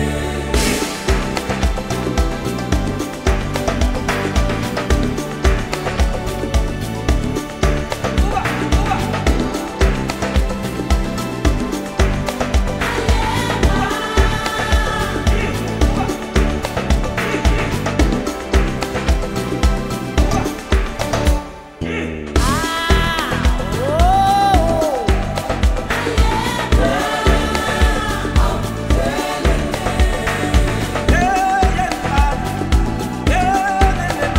Yeah.